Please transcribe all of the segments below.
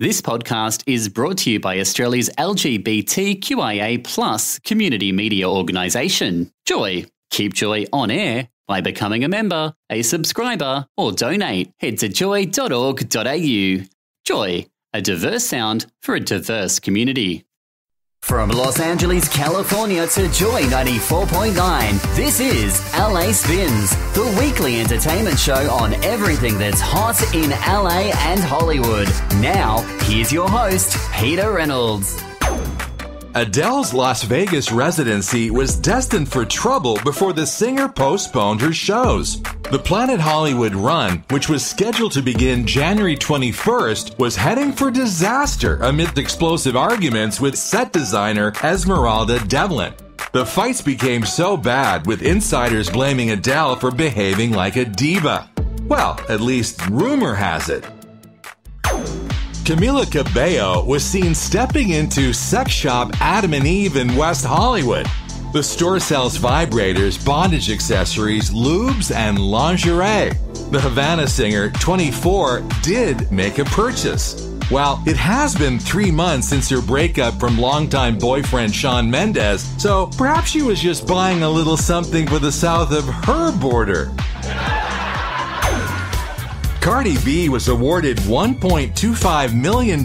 This podcast is brought to you by Australia's LGBTQIA plus community media organisation, Joy. Keep Joy on air by becoming a member, a subscriber, or donate. Head to joy.org.au. Joy, a diverse sound for a diverse community. From Los Angeles, California to Joy 94.9, this is LA Spinz, the weekly entertainment show on everything that's hot in LA and Hollywood. Now, here's your host, Peter Reynolds. Adele's Las Vegas residency was destined for trouble before the singer postponed her shows. The Planet Hollywood run, which was scheduled to begin January 21st, was heading for disaster amid explosive arguments with set designer Esmeralda Devlin. The fights became so bad, with insiders blaming Adele for behaving like a diva. Well, at least rumor has it. Camila Cabello was seen stepping into sex shop Adam and Eve in West Hollywood. The store sells vibrators, bondage accessories, lubes, and lingerie. The Havana singer, 24, did make a purchase. Well, it has been three months since her breakup from longtime boyfriend Shawn Mendes, so perhaps she was just buying a little something for the south of her border. Cardi B was awarded $1.25 million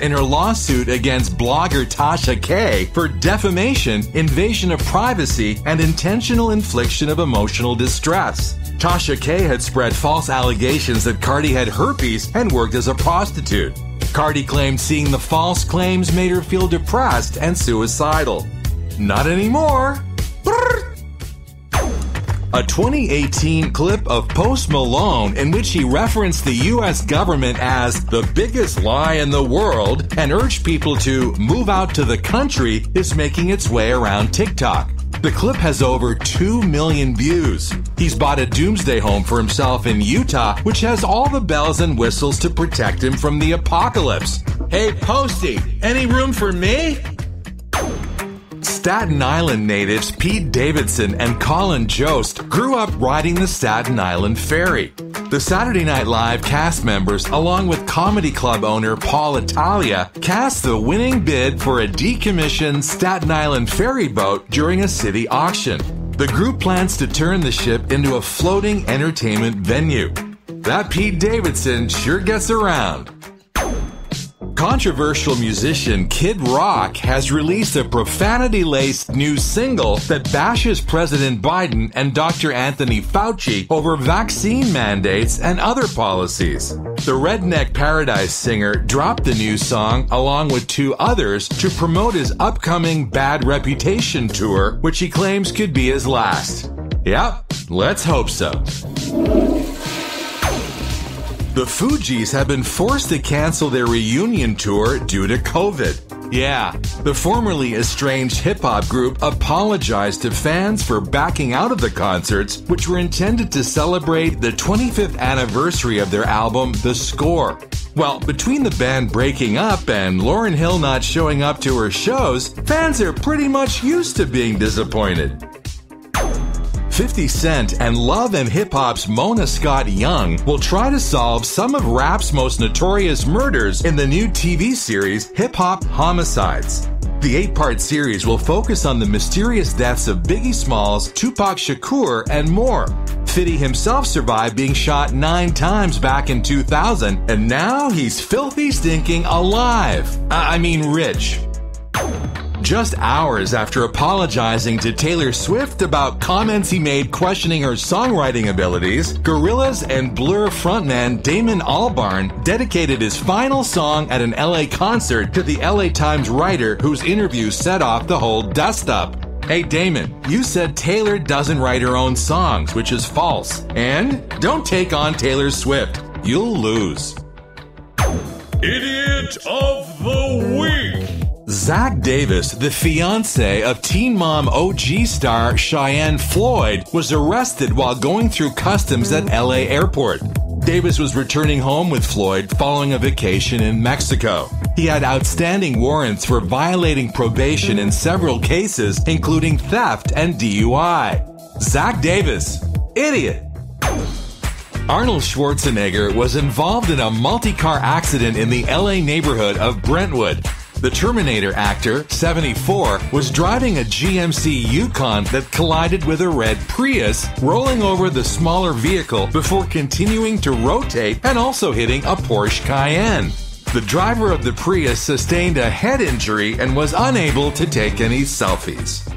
in her lawsuit against blogger Tasha K for defamation, invasion of privacy, and intentional infliction of emotional distress. Tasha K had spread false allegations that Cardi had herpes and worked as a prostitute. Cardi claimed seeing the false claims made her feel depressed and suicidal. Not anymore. A 2018 clip of Post Malone in which he referenced the US government as the biggest lie in the world and urged people to move out to the country is making its way around TikTok. The clip has over 2 million views. He's bought a doomsday home for himself in Utah, which has all the bells and whistles to protect him from the apocalypse. Hey, Posty, any room for me? Staten Island natives Pete Davidson and Colin Jost grew up riding the Staten Island Ferry. The Saturday Night Live cast members, along with comedy club owner Paul Italia, cast the winning bid for a decommissioned Staten Island ferry boat during a city auction. The group plans to turn the ship into a floating entertainment venue. That Pete Davidson sure gets around. Controversial musician Kid Rock has released a profanity laced new single that bashes President Biden and Dr. Anthony Fauci over vaccine mandates and other policies. The Redneck Paradise singer dropped the new song along with two others to promote his upcoming Bad Reputation tour, which he claims could be his last. Yep, let's hope so. The Fugees have been forced to cancel their reunion tour due to COVID. Yeah, the formerly estranged hip hop group apologized to fans for backing out of the concerts, which were intended to celebrate the 25th anniversary of their album, The Score. Well, between the band breaking up and Lauryn Hill not showing up to her shows, fans are pretty much used to being disappointed. 50 Cent and Love and Hip Hop's Mona Scott Young will try to solve some of rap's most notorious murders in the new TV series Hip Hop Homicides. The eight part series will focus on the mysterious deaths of Biggie Smalls, Tupac Shakur, and more. Fitty himself survived being shot nine times back in 2000, and now he's filthy stinking alive. I mean, rich. Just hours after apologizing to Taylor Swift about comments he made questioning her songwriting abilities, Gorillaz and Blur frontman Damon Albarn dedicated his final song at an LA concert to the LA Times writer whose interview set off the whole dust up. Hey Damon, you said Taylor doesn't write her own songs, which is false. And don't take on Taylor Swift. You'll lose. Idiot of the Week. Zach Davis, the fiance of Teen Mom OG star Cheyenne Floyd, was arrested while going through customs at LA Airport. Davis was returning home with Floyd following a vacation in Mexico. He had outstanding warrants for violating probation in several cases, including theft and DUI. Zach Davis, idiot. Arnold Schwarzenegger was involved in a multi car accident in the LA neighborhood of Brentwood. The Terminator actor, 74, was driving a GMC Yukon that collided with a red Prius, rolling over the smaller vehicle before continuing to rotate and also hitting a Porsche Cayenne. The driver of the Prius sustained a head injury and was unable to take any selfies.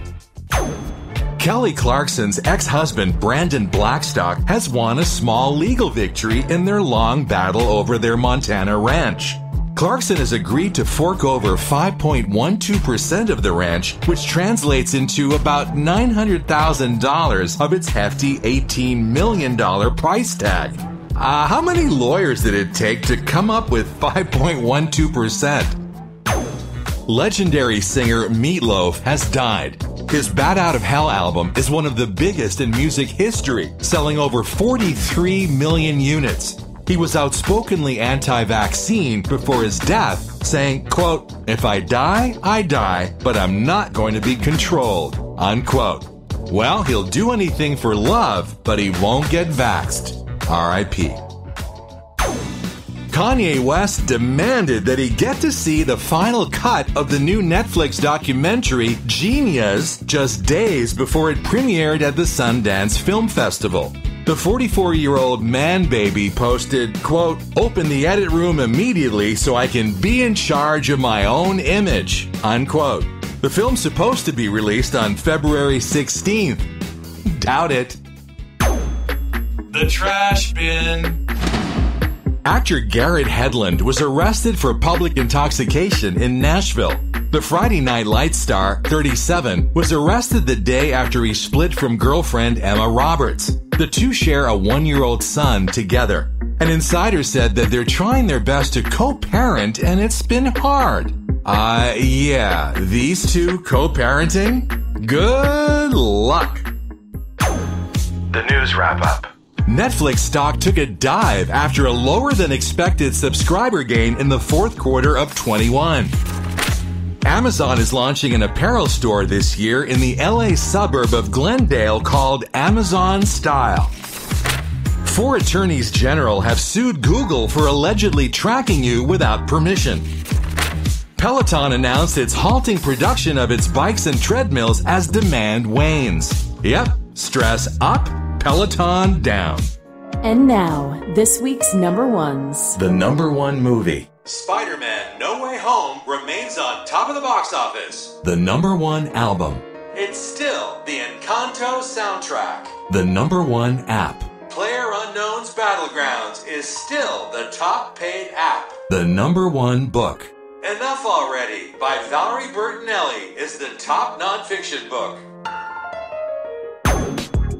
Kelly Clarkson's ex husband, Brandon Blackstock, has won a small legal victory in their long battle over their Montana ranch. Clarkson has agreed to fork over 5.12% of the ranch, which translates into about $900,000 of its hefty $18 million price tag. Uh, how many lawyers did it take to come up with 5.12%? Legendary singer Meatloaf has died. His Bat Out of Hell album is one of the biggest in music history, selling over 43 million units. He was outspokenly anti-vaccine before his death, saying, quote, If I die, I die, but I'm not going to be controlled, unquote. Well, he'll do anything for love, but he won't get vaxxed. R.I.P. Kanye West demanded that he get to see the final cut of the new Netflix documentary Genius just days before it premiered at the Sundance Film Festival. The 44 year old man baby posted, quote, open the edit room immediately so I can be in charge of my own image, unquote. The film's supposed to be released on February 16th. Doubt it. The trash bin. Actor Garrett Hedlund was arrested for public intoxication in Nashville. The Friday Night Lights star, 37, was arrested the day after he split from girlfriend Emma Roberts. The two share a one year old son together. An insider said that they're trying their best to co parent and it's been hard. Uh, yeah, these two co parenting? Good luck. The news wrap up. Netflix stock took a dive after a lower than expected subscriber gain in the fourth quarter of 21. Amazon is launching an apparel store this year in the LA suburb of Glendale called Amazon Style. Four attorneys general have sued Google for allegedly tracking you without permission. Peloton announced it's halting production of its bikes and treadmills as demand wanes. Yep, stress up, Peloton down. And now, this week's number ones. The number one movie. Spider Man No Way Home remains on top of the box office. The number one album. It's still the Encanto soundtrack. The number one app. Player Unknown's Battlegrounds is still the top paid app. The number one book. Enough Already by Valerie Bertinelli is the top nonfiction book.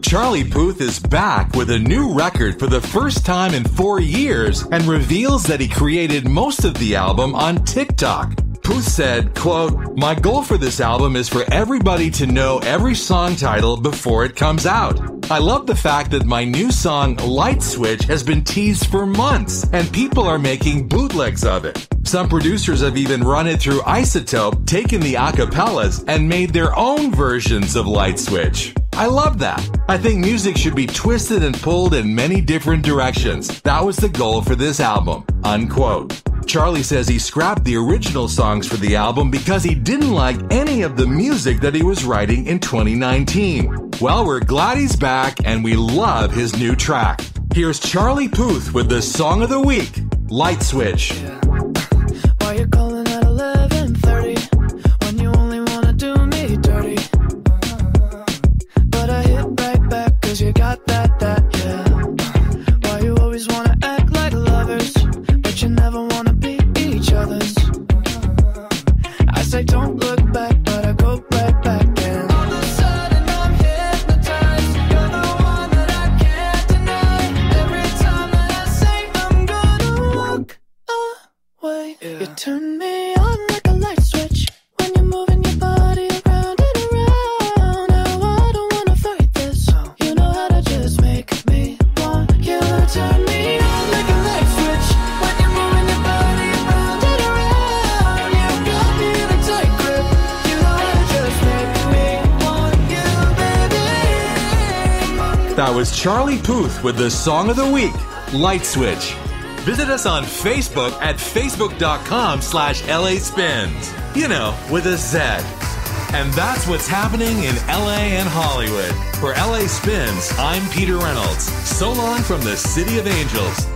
Charlie Puth is back with a new record for the first time in four years and reveals that he created most of the album on TikTok. Puth said, quote, My goal for this album is for everybody to know every song title before it comes out. I love the fact that my new song, Light Switch, has been teased for months and people are making bootlegs of it. Some producers have even run it through iZotope, taken the acapellas, and made their own versions of Light Switch. I love that. I think music should be twisted and pulled in many different directions. That was the goal for this album. Unquote. Charlie says he scrapped the original songs for the album because he didn't like any of the music that he was writing in 2019. Well, we're glad he's back and we love his new track. Here's Charlie Puth with the song of the week, Light Switch. Why I don't look That was Charlie Puth with the song of the week, Light Switch. Visit us on Facebook at facebook.com slash LA Spinz. You know, with a Z. And that's what's happening in LA and Hollywood. For LA Spinz, I'm Peter Reynolds. So long from the City of Angels.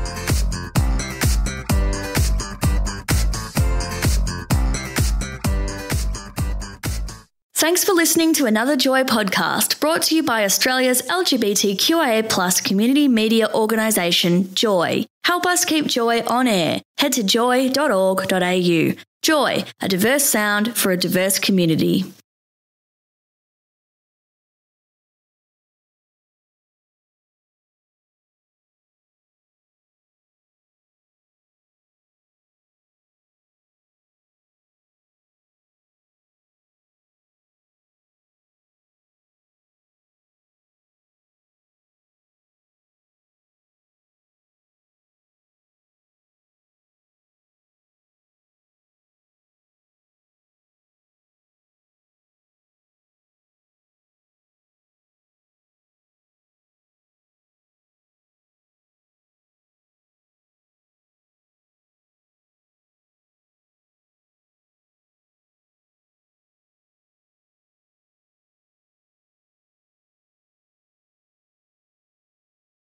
Thanks for listening to another Joy podcast brought to you by Australia's LGBTQIA plus community media organisation, Joy. Help us keep Joy on air. Head to joy.org.au. Joy, a diverse sound for a diverse community.